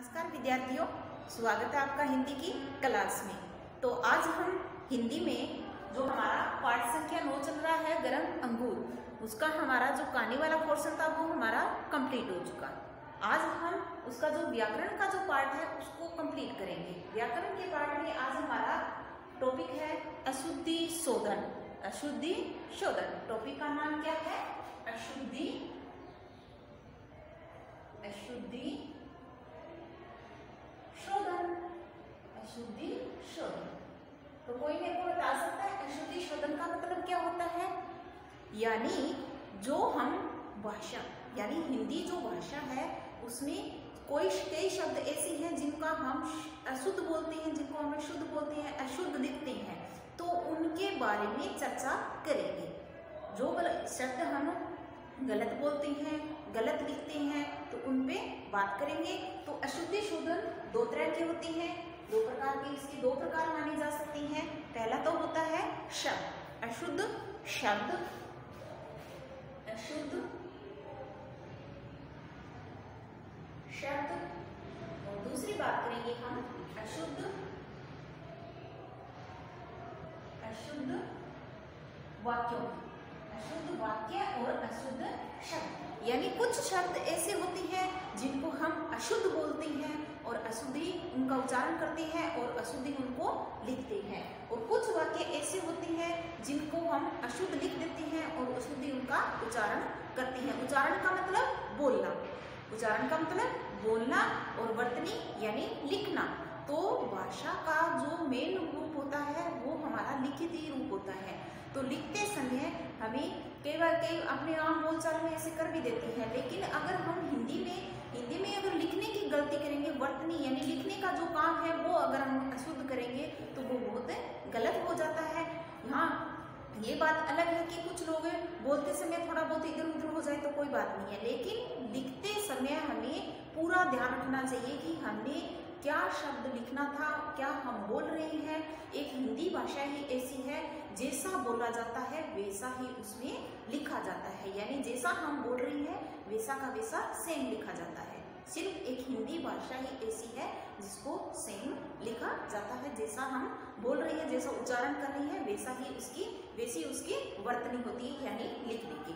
नमस्कार विद्यार्थियों, स्वागत है आपका हिंदी की क्लास में। तो आज हम हिंदी में जो हमारा पाठ संख्या नौ चल रहा है, गरम अंगूर, उसका हमारा जो कहानी वाला पोर्शन था, वो हमारा कंप्लीट हो चुका। आज हम उसका जो व्याकरण का जो पार्ट है, उसको कंप्लीट करेंगे। व्याकरण के पार्ट में आज हमारा टॉपिक है अशुद्धि शोधन। अशुद्धि शोधन। टॉपिक का नाम क्या है? अशुद्धि अशुद्धि शोधन अशुद्धि शोधन तो कोई मेरे को बता सकता है, अशुद्धि शोधन का मतलब क्या होता है? यानी जो हम भाषा, यानी हिंदी जो भाषा है, उसमें कोई कई शब्द ऐसे हैं जिनका हम अशुद्ध बोलते हैं, जिनको हम शुद्ध बोलते हैं, अशुद्ध लिखते हैं। तो उनके बारे में चर्चा करेंगे। जो शब्द हम गलत बोलते हैं, गलत लिखते हैं तो उन पे बात करेंगे। तो अशुद्धि शोधन दो तरह के होती है। दो प्रकार की इसकी दो प्रकार मानी जा सकती हैं। पहला तो होता है शब्द, अशुद्ध शब्द। अशुद्ध शब्द। और दूसरी बात करेंगे हम, अशुद्ध। अशुद्ध वाक्यों। अशुद्ध वाक्य और अशुद्ध शब्द। यानी कुछ शब्द ऐसे होते हैं जिनको हम अशुद्ध बोलते हैं और अशुद्धि उनका उच्चारण करते हैं और अशुद्धि उनको लिखते हैं। और कुछ वाक्य ऐसे होते हैं जिनको हम अशुद्ध लिख देते हैं और अशुद्धि उनका उच्चारण करते हैं। उच्चारण का मतलब बोलना। उच्चारण का मतलब बोलना और वर्तनी यानी लिखना। तो भाषा का जो मेन रूप होता है वो हमारा लिखित ही रूप होता है। तो लिखते समय हमें कई बार कई अपने आम बोलचाल में ऐसे कर भी देते हैं, लेकिन अगर हम हिंदी में हिंदी में अगर लिखने की गलती करेंगे, वर्तनी यानी लिखने का जो काम है, वो अगर हम अशुद्ध करेंगे तो वो बहुत गलत हो जाता है। यहाँ ये बात अलग है कि कुछ लोग बोलते समय थोड़ा बहुत इधर उधर हो जाए तो कोई बात नहीं है, लेकिन लिखते समय हमें पूरा ध्यान रखना चाहिए कि हमने क्या शब्द लिखना था, क्या हम बोल रहे हैं? एक हिंदी भाषा ही ऐसी है, जैसा बोला जाता है, वैसा ही उसमें लिखा जाता है। यानी जैसा हम बोल रहे हैं, वैसा का वैसा सेम लिखा जाता है। सिर्फ़ एक हिंदी भाषा ही ऐसी है, जिसको सेम लिखा जाता है। जैसा हम बोल रहे हैं, जैसा उच्चारण कर रही है, वैसा ही उसकी, वैसी उसकी वर्तनी होती है, यानी लिखने की।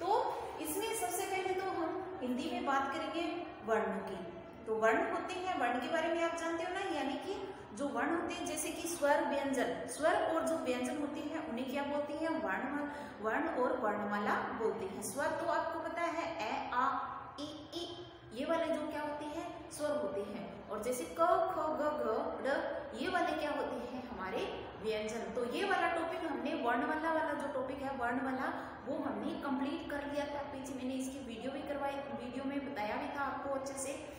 तो इसमें सबसे पहले तो हम हिंदी में बात करेंगे वर्णों की। तो वर्ण होते हैं, वर्ण के बारे में आप जानते हो ना? यानी कि जो वर्ण होते हैं, जैसे कि स्वर व्यंजन। स्वर और जो व्यंजन होते हैं, उन्हें क्या बोलते हैं? वर्ण वर्ण और वर्णमाला बोलते हैं। स्वर तो आपको पता है, ए, आ, ई ई, ये वाले जो क्या होते हैं? स्वर होते हैं। और जैसे क, ख, ग घ ये वाले क्या होते हैं? हमारे व्यंजन। तो ये वाला टॉपिक हमने, वर्णमाला वाला जो टॉपिक है, वर्णमाला, वो हमने कंप्लीट कर लिया था। पीछे मैंने इसकी वीडियो भी करवाई, वीडियो में बताया भी था आपको अच्छे से।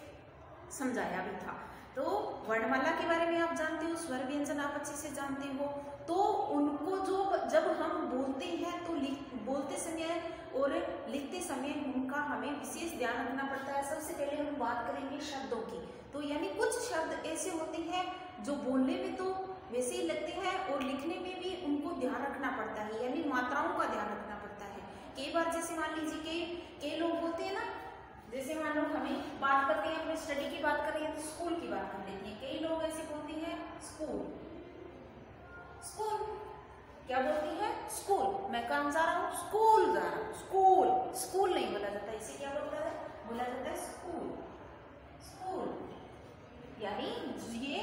समझाया भी था। तो वर्णमाला के बारे में आप जानते हो, स्वर व्यंजन आप अच्छे से जानते हो तो उनको जो जब हम बोलते हैं तो बोलते समय और लिखते समय उनका हमें विशेष ध्यान रखना पड़ता है। सबसे पहले हम बात करेंगे शब्दों की। तो यानी कुछ शब्द ऐसे होते हैं, जो बोलने में तो वैसे ही लगते हैं और लिखने में भी उनको ध्यान रखना पड़ता है। यानी मात्राओं का ध्यान रखना पड़ता है। कई बार जैसे मान लीजिए कई कई लोग बोलते हैं ना जैसे मान लो हमें बात करते हैं, अपने स्टडी की बात कर हैं तो स्कूल की बात कर लेते हैं। कई लोग ऐसे बोलते हैं स्कूल स्कूल क्या बोलती है? स्कूल मैं काम जा रहा हूँ? स्कूल जा रहा हूँ। स्कूल स्कूल नहीं बोला जाता। इसे क्या बोलता है? बोला जाता है स्कूल स्कूल यानी ये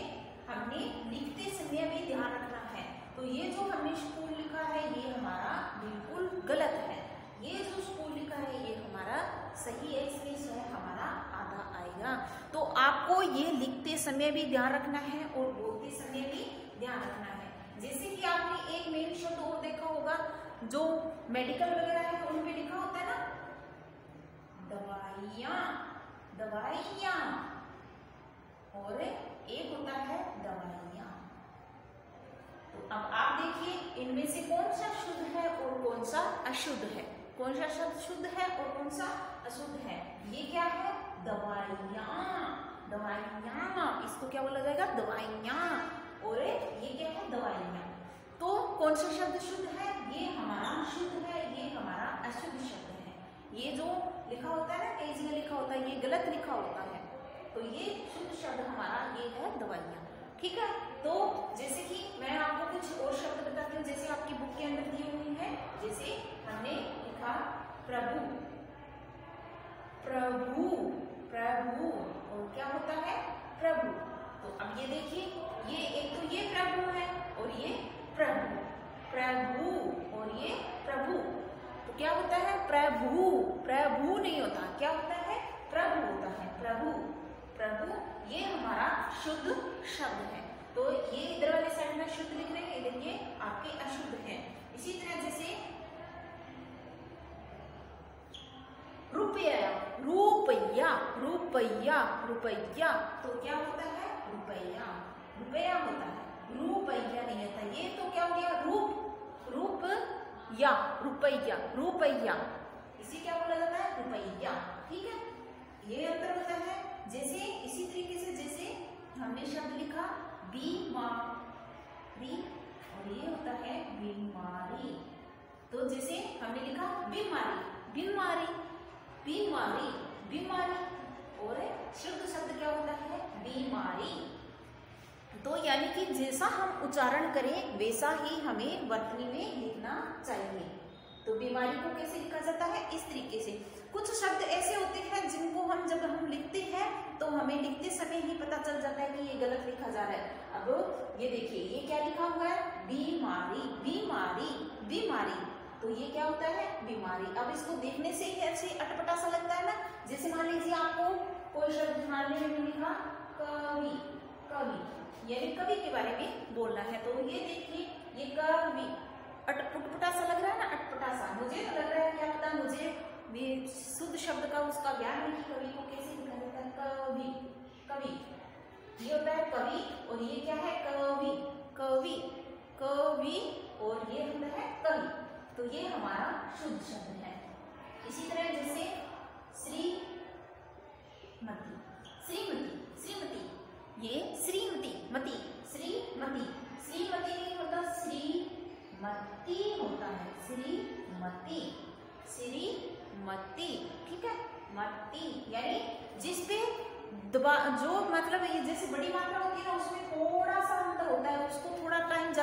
हमने लिखते समय भी ध्यान रखना है। तो ये जो हमने स्कूल लिखा है, ये हमारा बिल्कुल गलत है। ये जो स्कूल लिखा है, ये हमारा सही है, इसलिए स्वयं हमारा आधा आएगा। तो आपको ये लिखते समय भी ध्यान रखना है और बोलते समय भी ध्यान रखना है। जैसे कि आपने एक मेन शब्द और देखा होगा, जो मेडिकल वगैरह है उन पे लिखा होता है ना, दवाइया दवाइया। और एक होता है दवाइया। तो अब आप देखिए, इनमें से कौन सा शुद्ध है और कौन सा अशुद्ध है। कौन सा शब्द शुद्ध है और कौन सा अशुद्ध है? ये क्या है? दवाइया। दवाइया। इसको क्या बोला जाएगा? दवाइया। और ये क्या है? दवाइया। तो कौन सा शब्द शुद्ध है? ये हमारा शुद्ध है, ये हमारा अशुद्ध शब्द है। ये जो लिखा होता है ना जगह लिखा होता है, ये गलत लिखा होता है। तो ये शुद्ध शब्द हमारा, ये है दवाइयाँ। ठीक है? तो जैसे कि मैं आपको कुछ और शब्द बताती हूँ, जैसे आपकी बुक के अंदर दी हुई है, जैसे हमने लिखा प्रभु। प्रभु प्रभु। और क्या होता है? प्रभु। तो अब ये देखिए, ये एक तो ये प्रभु है और ये प्रभु। प्रभु और ये प्रभु। तो क्या होता है? प्रभु। प्रभु नहीं होता। क्या होता है? प्रभु होता है। प्रभु। प्रभु, ये हमारा शुद्ध शब्द है। तो ये इधर वाले साइड में शुद्ध लिख रहे हैं इधर ये आपके अशुद्ध है। इसी तरह जैसे रुपया रुपया रुपया तो क्या होता है? रुपया रुपया होता है। रुपया नहीं होता। ये तो क्या हो गया? रूप। रूप या रुपया रुपया इसी क्या बोला जाता है? रुपया ठीक है? ये अंतर होता है। जैसे, इसी तरीके से जैसे हमने शब्द लिखा, बीमारी। और ये होता है बीमारी। तो जैसे हमने लिखा, बीमारी। बीमारी। बीमारी। बीमारी। और शुद्ध शब्द क्या होता है? बीमारी। तो यानी कि जैसा हम उच्चारण करें, वैसा ही हमें वर्तनी में लिखना चाहिए। तो बीमारी को कैसे लिखा जाता है? इस तरीके से। कुछ शब्द ऐसे होते हैं जिनको हम जब हम लिखते हैं तो हमें लिखते समय ही पता चल जाता है कि ये गलत लिखा जा रहा है। अब ये देखिए, ये क्या लिखा हुआ है? बीमारी बीमारी बीमारी। तो ये क्या होता है? बीमारी। अब इसको देखने से ही ऐसे अटपटा सा लगता है ना? जैसे मान लीजिए आपको कोई शब्द मान लीजिए लिखा कवि कवि, यानी कवि के बारे में बोलना है। तो ये देखिए, ये कवि अटपुटपुटा सा लग रहा है ना? अटपटा सा। मुझे तो लग रहा है, क्या पता मुझे शुद्ध शब्द का उसका ज्ञान है कि कवि को कैसे लिखा जाता है। कवि कवि, ये होता है कवि, और ये क्या है? कवि कवि और ये होता है कवि तो ये हमारा शुद्ध शब्द है। इसी तरह जैसे श्रीमती श्रीमती श्रीमती, ये श्रीमती, मती, श्रीमती श्रीमती नहीं होता श्रीमती होता है, श्रीमती श्री मत्ती ठीक है? मत्ती यानी जिसपे दबा, जो मतलब ये जैसे बड़ी मात्रा होती है ना, उसमें थोड़ा सा अंतर होता है, उसको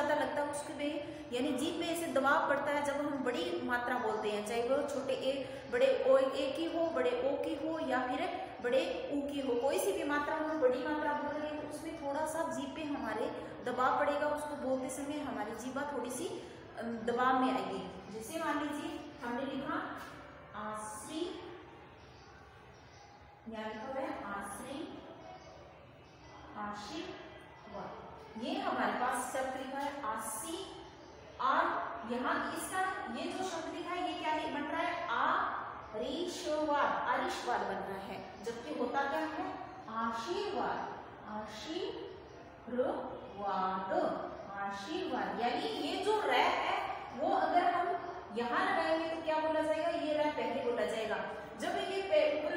ज़्यादा लगता है उसके पे यानी जीप में ऐसे दबाव पड़ता है जब हम बड़ी मात्रा बोलते हैं, चाहे वो छोटे ए, बड़े ओ, ए की हो, बड़े ओ की हो, या फिर बड़े ऊ की हो, कोई सी भी मात्रा हम बड़ी मात्रा बोल रहे हैं तो उसमें थोड़ा सा जीप पे हमारे दबाव पड़ेगा, उसको बोलते समय हमारी जीवा थोड़ी सी दबाव में आएगी। जैसे मान लीजिए, हमने लिखा, आश्री, यहाँ लिखा है, आश्री आशीर्वाद ये हमारे पास शब्द लिखा है आशी और यहाँ इसका ये जो शब्द लिखा है, ये क्या बन रहा है? आ रिशवाद आरिशवाद बन रहा है। जबकि होता क्या है? आशीर्वाद आशीर्वाद आशीर्वाद। यानी ये जो रै है, वो अगर हम यहाँ लगाएँगे तो क्या बोला जाएगा? ये रे पहले बोला जाएगा। जब ये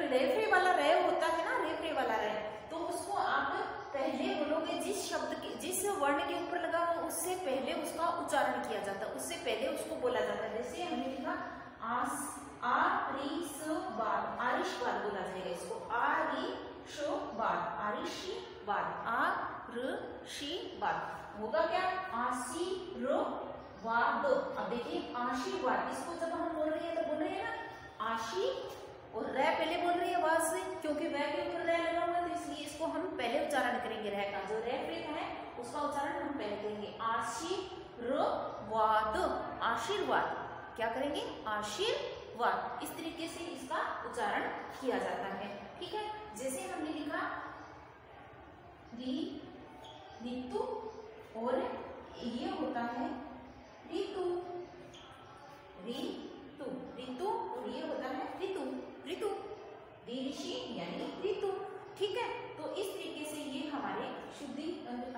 रेफरे वाला रे होता है ना, रेफरे वाला रे तो उसको आप पहले बोलोगे, जिस शब्द के, जिस वर्ण के ऊपर लगा हो उससे पहले उसका उच्चारण किया जाता है। उससे पहले उसको बोला जाता है। जैसे हमने लिखा आस आरिशवाद आरिशवाद बोला जाएगा इसको। आरिशवाद आरिशीवाद आरिशीवाद होगा क्या? आसी रो अब देखिए आशीर्वाद इसको जब हम बोल रहे हैं तो बोल रहे हैं ना, आशी और रह पहले बोल रही है वाद से, क्योंकि वह के ऊपर रह लगा हुआ तो इसलिए इसको हम पहले उच्चारण करेंगे। रह का जो रह प्रेम है, उसका उच्चारण हम पहले करेंगे। आशीर्वाद आशीर्वाद। क्या करेंगे? आशीर्वाद। इस तरीके से इसका उच्चारण किया जाता है। ठीक है? जैसे हमने लिखा, री, ऋतु, और ये होता है ऋतु। ऋतु ऋतु और ये होता है ऋतु ऋतु ऋषि यानी ऋतु ठीक है तो इस तरीके से ये हमारे शुद्धि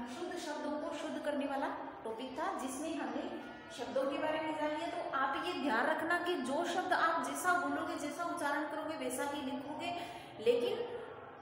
अशुद्ध शब्दों को शुद्ध करने वाला टॉपिक था जिसमें हमने शब्दों के बारे में जान लिया तो आप ये ध्यान रखना कि जो शब्द आप जैसा बोलोगे, जैसा उच्चारण करोगे, वैसा ही लिखोगे। लेकिन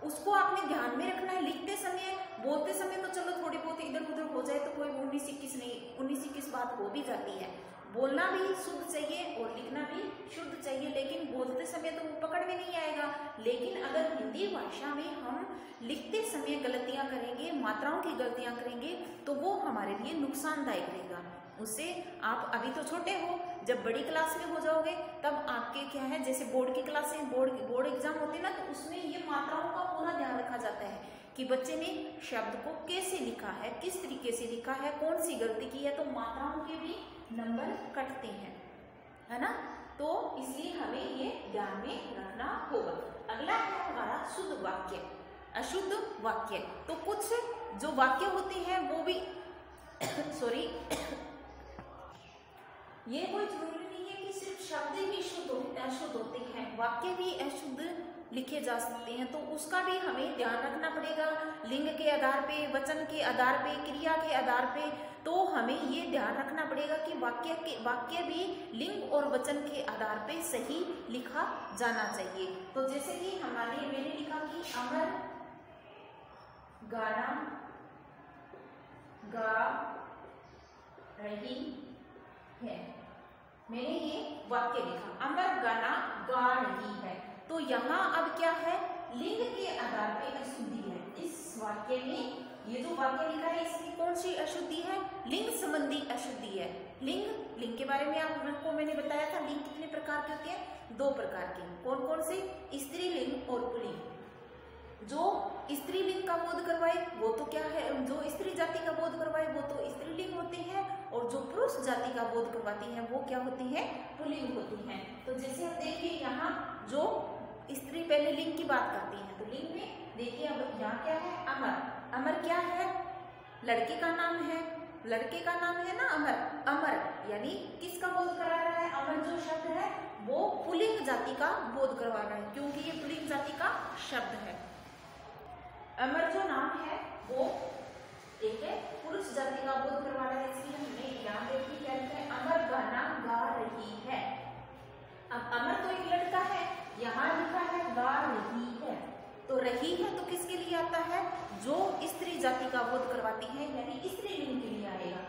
उसको आपने ध्यान में रखना है। लिखते समय, बोलते समय तो चलो थोड़ी बहुत इधर उधर हो जाए तो कोई उन्नीस इक्कीस नहीं, उन्नीस इक्कीस बात हो भी जाती है। बोलना भी शुद्ध चाहिए और लिखना भी शुद्ध चाहिए, लेकिन बोलते समय तो वो पकड़ में नहीं आएगा। लेकिन अगर हिंदी भाषा में हम लिखते समय गलतियाँ करेंगे, मात्राओं की गलतियाँ करेंगे तो वो हमारे लिए नुकसानदायक रहेगा। उससे आप अभी तो छोटे हो, जब बड़ी क्लास में हो जाओगे, तब आपके क्या है, जैसे बोर्ड की क्लासें बोर्ड बोर्ड एग्ज़ाम होते हैं ना तो उसमें ये मात्राओं का पूरा ध्यान रखा जाता है कि बच्चे ने शब्द को कैसे लिखा है, किस तरीके से लिखा है, कौन सी गलती की है तो मात्राओं के भी नंबर कटते हैं, है ना? तो इसलिए हमें ये ध्यान में रखना होगा। अगला है हमारा शुद्ध वाक्य, अशुद्ध वाक्य। तो कुछ जो वाक्य होते हैं, वो भी सॉरी ये कोई ज़रूरी नहीं है कि सिर्फ़ शब्द ही शुद्ध अशुद्ध होते हैं। वाक्य भी अशुद्ध लिखे जा सकते हैं तो उसका भी हमें ध्यान रखना पड़ेगा। लिंग के आधार पे, वचन के आधार पे, क्रिया के आधार पे तो हमें ये ध्यान रखना पड़ेगा कि वाक्य के वाक्य भी लिंग और वचन के आधार पे सही लिखा जाना चाहिए। तो जैसे कि हमारे मैंने लिखा कि अमर गाना गा रही है। मैंने ये वाक्य लिखा। अमर गाना गा रही है। तो यहाँ अब क्या है? लिंग के आधार पे अशुद्धि है। इस वाक्य में ये जो वाक्य लिखा है इसमें कौन सी अशुद्धि है? लिंग संबंधी अशुद्धि है। लिंग लिंग के बारे में आपको मैंने बताया था। लिंग कितने प्रकार के होते हैं? दो प्रकार के कौन कौन से? स्त्रीलिंग और पुलिंग। जो स्त्रीलिंग का बोध करवाए, वो तो क्या है? जो स्त्री जाति का बोध करवाए, वो तो स्त्रीलिंग होते हैं और जो पुरुष जाति का बोध करवाती है, वो क्या होती है? पुलिंग होती है। तो जैसे हम देखिए यहाँ जो स्त्री पहले लिंग की बात करती है तो लिंग में देखिए अब यहाँ क्या है? अमर। अमर क्या है? लड़के का नाम है। लड़के का नाम है ना अमर। अमर, यानी किसका बोध करा रहा है? अमर जो शब्द है, वो पुलिंग जाति का बोध करवा रहा है, क्योंकि ये पुलिंग जाति का शब्द है। अमर जो नाम है, वो एक है, पुरुष जाति का बोध करवा रहा है, इसलिए हमने यहाँ देखिए क्या लिखा है? अमर गाना गा रही है। अब अमर तो एक लड़का है, यहाँ लिखा है गा रही है। तो रही है तो किसके लिए आता है? जो स्त्री जाति का बोध करवाती है, यानी स्त्री लिंग के लिए आएगा।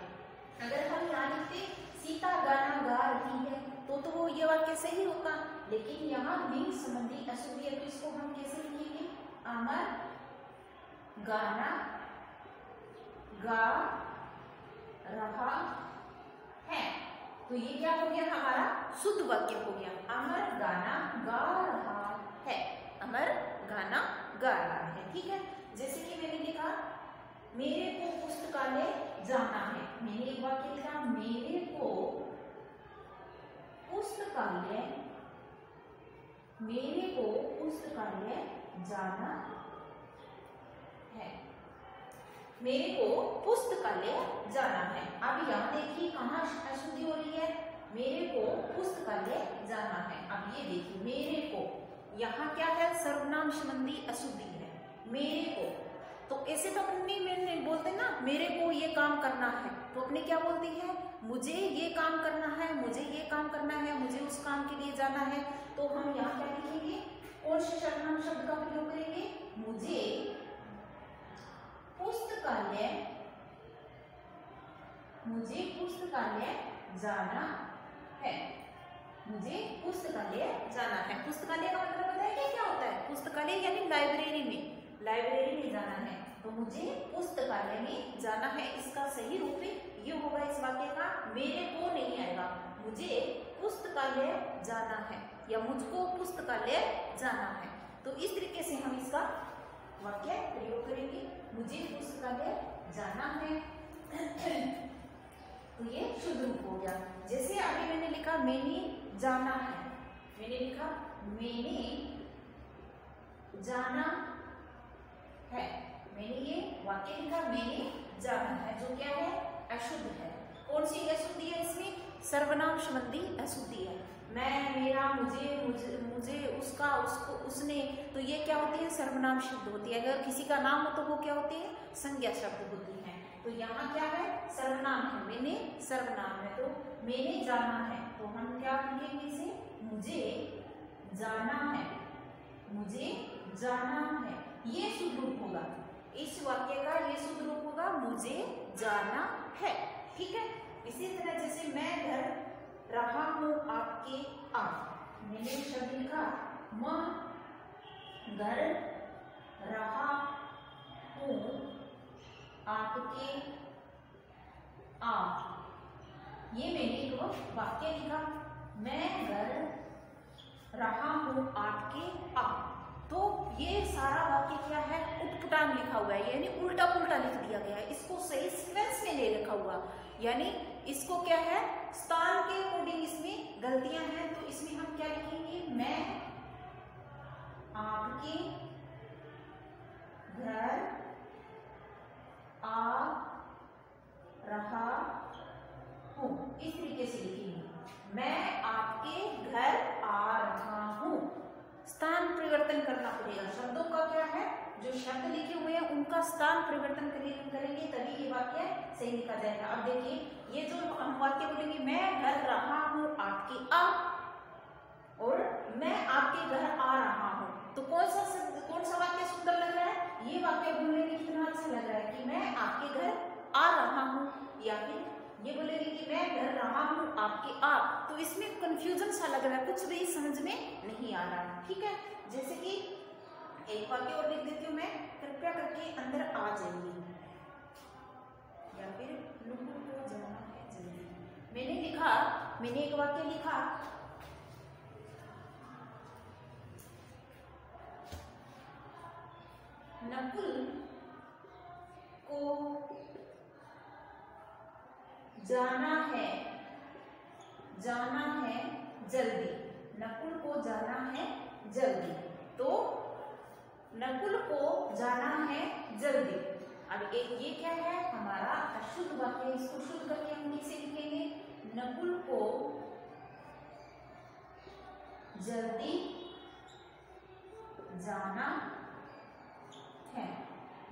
अगर हम यहाँ लिखते, सीता गाना गा रही है तो तो वो ये वाक्य सही होता लेकिन यहाँ लिंग संबंधी अशुद्धि है तो इसको हम कैसे लिखेंगे? अमर गाना गा रहा है। तो ये क्या हो गया? हमारा शुद्ध वाक्य हो गया। अमर गाना गा रहा है। अमर गाना गा रहा है, ठीक है? जैसे कि मैंने लिखा मेरे को पुस्तकालय जाना है। मैंने एक वाक्य लिखा मेरे को पुस्तकालय, मेरे को पुस्तकालय जाना है मेरे को पुस्तकालय जाना है। अब यहाँ देखिए कहाँ अशुद्धि हो रही है। मेरे को पुस्तकालय जाना है। अब ये देखिए, मेरे को यहाँ क्या है? सर्वनाम संबंधी अशुद्धि है। मेरे को। तो ऐसे तो अपनी मैंने बोलते ना, मेरे को ये काम करना है। तो अपने क्या बोलती है? मुझे ये काम करना है, मुझे ये काम करना है, मुझे उस काम के लिए जाना है। तो हम यहाँ क्या लिखेंगे? कौन से सर्वनाम शब्द का प्रयोग करेंगे? मुझे पुस्तकालय, मुझे पुस्तकालय जाना है। मुझे पुस्तकालय जाना है। पुस्तकालय का मतलब पता है क्या क्या होता है? पुस्तकालय यानी लाइब्रेरी में। लाइब्रेरी में जाना है। तो मुझे पुस्तकालय में जाना है। इसका सही रूप ये होगा इस वाक्य का, मेरे को नहीं आएगा। मुझे पुस्तकालय जाना है या मुझको पुस्तकालय जाना है। तो इस तरीके से हम इसका वाक्य प्रयोग करेंगे। मुझे पुस्तकालय जाना है। तो ये शुद्ध रूप हो गया। जैसे आगे मैंने लिखा, मैंने जाना है। मैंने लिखा, मैंने जाना है। मैंने ये वाक्य लिखा, मैंने जाना है, जो क्या है? अशुद्ध है। कौन सी अशुद्धि है इसमें? सर्वनाम संबंधी अशुद्धि है। मैं, मेरा, मुझे मुझे उसका, उसको, उसने तो ये क्या होती है? सर्वनाम शब्द होती है। अगर किसी का नाम हो तो वो क्या होती है? संज्ञा शब्द होती है। तो यहाँ क्या है? सर्वनाम है। मैंने सर्वनाम है। तो मैंने जाना है। तो हम क्या लिखेंगे इसे? मुझे जाना है। मुझे जाना है। ये शुद्ध रूप होगा। इस वाक्य का ये शुद्ध रूप होगा, मुझे जाना है। ठीक है? इसी तरह जैसे मैं घर रहा हूँ आपके आप मैंने शब्द लिखा मैं घर रहा हूँ। आपके आप। ये मैंने एक वाक्य लिखा। मैं घर रहा हूँ, आपके आप। तो ये सारा वाक्य क्या है? उटपुटान लिखा हुआ है, यानी उल्टा पुल्टा लिख दिया गया है। इसको सही सीक्वेंस में नहीं लिखा हुआ। यानी इसको क्या है? स्थान के अकॉर्डिंग इसमें गलतियाँ हैं तो इसमें हम क्या लिखेंगे? मैं आपके घर आ रहा हूँ। इस तरीके से लिखेंगे मैं आपके घर आ रहा हूँ। स्थान परिवर्तन करना पड़ेगा। शब्दों का क्या है? जो शब्द लिखे हुए हैं, उनका स्थान परिवर्तन करेंगे, तभी ये वाक्य सही लिखा जाएगा। अब देखिए, ये जो हम वाक्य बोलेंगे, मैं घर रहा हूँ आपके आ और मैं आपके घर आ रहा हूँ तो कौन सा कौन सा वाक्य सुंदर लग रहा है? ये वाक्य बोलने में कितना अच्छा लग रहा है कि मैं आपके घर आ रहा हूँ, या फिर ये बोलेंगे कि मैं घर रहा हूँ आपके आ तो इसमें कंफ्यूजन सा लग रहा है, कुछ भी समझ में नहीं आ रहा। है ठीक है? जैसे कि एक वाक्य और लिख देती हूँ मैं, कृपया करके अंदर आ जाइए। या फिर नुपुर को जाना है जल्दी। मैंने लिखा, मैंने एक वाक्य लिखा नकुल को जाना है जाना है जल्दी। नकुल को जाना है जल्दी। तो नकुल को जाना है जल्दी। अब एक ये क्या है? हमारा अशुद्ध वाक्य इसको शुद्ध करके हम कैसे लिखेंगे? नकुल को जल्दी जाना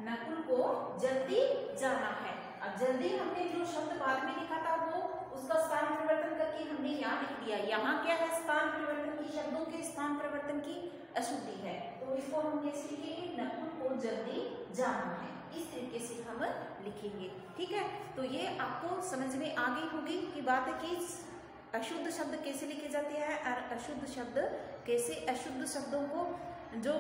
नकुल को जल्दी जाना है। अब जल्दी हमने जो शब्द बाद में लिखा था वो, उसका स्थान परिवर्तन करके हमने यहाँ लिख दिया। यहाँ क्या है? स्थान परिवर्तन की, शब्दों के स्थान परिवर्तन की अशुद्धि है। तो इसको हम कैसे लिखेंगे? नकुल को जल्दी जाना है। इस तरीके से हम लिखेंगे। ठीक है? तो ये आपको समझ में आ गई होगी कि बात है कि अशुद्ध शब्द कैसे लिखे जाते हैं और अशुद्ध शब्द कैसे अशुद्ध शब्दों को जो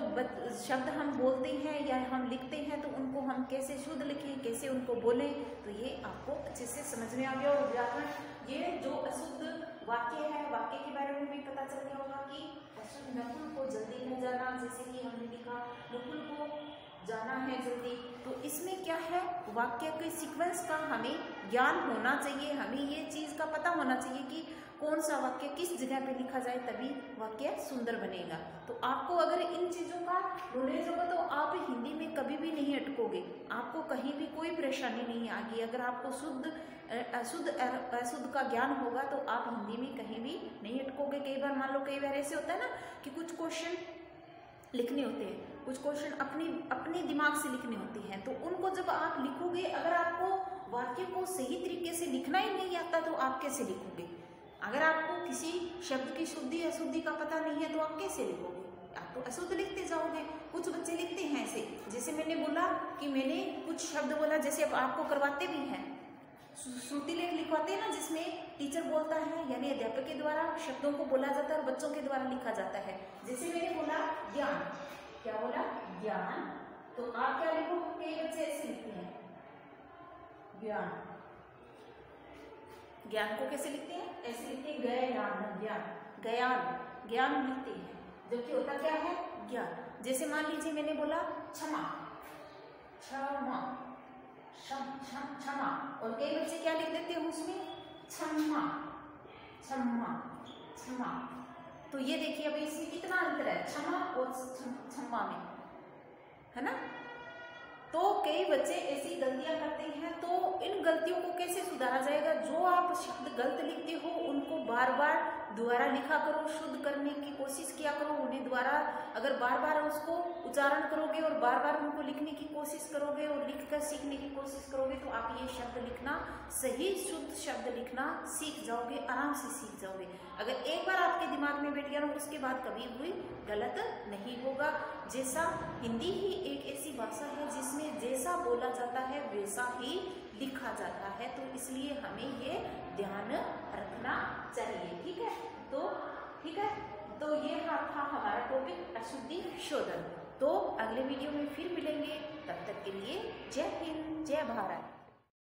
शब्द हम बोलते हैं या हम लिखते हैं तो उनको हम कैसे शुद्ध लिखें, कैसे उनको बोलें तो ये आपको अच्छे से समझ में आ गया और व्याकरण ये जो अशुद्ध वाक्य है, वाक्य के बारे में भी पता चल गया होगा कि अशुद्ध नकुल को जल्दी न जाना, जैसे कि हमने लिखा, नकुल को जाना है जल्दी। तो इसमें क्या है? वाक्य के सीक्वेंस का हमें ज्ञान होना चाहिए, हमें ये चीज़ का पता होना चाहिए कि कौन सा वाक्य किस जगह पे लिखा जाए तभी वाक्य सुंदर बनेगा। तो आपको अगर इन चीज़ों का नॉलेज होगा तो आप हिंदी में कभी भी नहीं अटकोगे। आपको कहीं भी कोई परेशानी नहीं आएगी। अगर आपको शुद्ध अशुद्ध अशुद्ध का ज्ञान होगा तो आप हिंदी में कहीं भी नहीं अटकोगे। कई बार मान लो, कई बार ऐसे होता है ना कि कुछ क्वेश्चन लिखने होते हैं। कुछ क्वेश्चन अपनी, अपने दिमाग से लिखने होते हैं। तो उनको जब आप लिखोगे, अगर आपको वाक्य को सही तरीके से लिखना ही नहीं आता तो आप कैसे लिखोगे? अगर आपको किसी शब्द की शुद्धि, अशुद्धि का पता नहीं है तो आप कैसे लिखोगे? आप तो अशुद्ध लिखते जाओगे। कुछ बच्चे लिखते हैं ऐसे। जैसे मैंने बोला कि मैंने कुछ शब्द बोला, जैसे आप, आपको करवाते भी हैं। श्रुति लेख लिखवाते हैं ना, जिसमें टीचर बोलता है, यानी अध्यापक के द्वारा शब्दों को बोला जाता है और बच्चों के द्वारा लिखा जाता है। जैसे मैंने बोला, ज्ञान। क्या बोला? ज्ञान। तो आप क्या लिखो कई बच्चे ऐसे लिखते हैं। ज्ञान। ज्ञान को कैसे लिखते हैं? ऐसे लिखते हैं ज्ञान ज्ञान। ज्ञान। ज्ञान लिखते हैं। जबकि होता क्या है? ज्ञान। जैसे मान लीजिए मैंने बोला क्षमा। क्षमा। क्षमा और कई बच्चे क्या लिख देते हैं उसमें? क्षमा। क्षमा। क्षमा। तो ये देखिए अभी इसमें कितना अंतर है? क्षमा और क्षमा में। है ना? तो कई बच्चे ऐसी गलतियाँ करते हैं तो इन गलतियों को कैसे सुधारा जाएगा? जो आप शब्द गलत लिखते हो, उनको बार बार दोबारा लिखा करो, शुद्ध करने की कोशिश किया करो, उन्हें द्वारा अगर बार बार उसको उच्चारण करोगे और बार बार उनको लिखने की कोशिश करोगे और लिख कर सीखने की कोशिश करोगे तो आप ये शब्द लिखना सही, शुद्ध शब्द लिखना सीख जाओगे, आराम से सीख जाओगे। अगर एक बार आपके दिमाग में बैठ गया ना उसके बाद कभी भी गलत नहीं होगा, जैसा हिंदी ही एक ऐसी भाषा है जिसमें जैसा बोला जाता है, वैसा ही लिखा जाता है तो इसलिए हमें ये ध्यान रखना चाहिए, ठीक है? तो ठीक है? तो ये था हमारा टॉपिक अशुद्धि शोधन। तो अगले वीडियो में फिर मिलेंगे, तब तक के लिए जय हिंद, जय भारत।